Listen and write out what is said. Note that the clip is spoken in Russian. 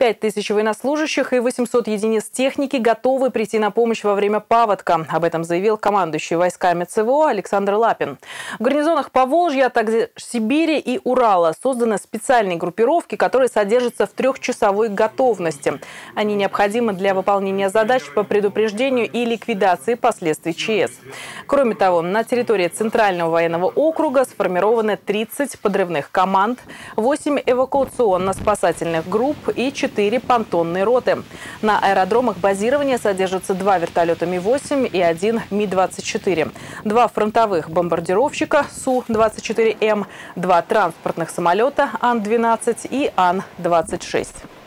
5 тысяч военнослужащих и 800 единиц техники готовы прийти на помощь во время паводка. Об этом заявил командующий войсками ЦВО Александр Лапин. В гарнизонах Поволжья, а также Сибири и Урала созданы специальные группировки, которые содержатся в трехчасовой готовности. Они необходимы для выполнения задач по предупреждению и ликвидации последствий ЧС. Кроме того, на территории Центрального военного округа сформированы 30 подрывных команд, 8 эвакуационно-спасательных групп и 4 понтонные роты. На аэродромах базирования содержатся два вертолета Ми-8 и один Ми-24, два фронтовых бомбардировщика Су-24М, два транспортных самолета Ан-12 и Ан-26.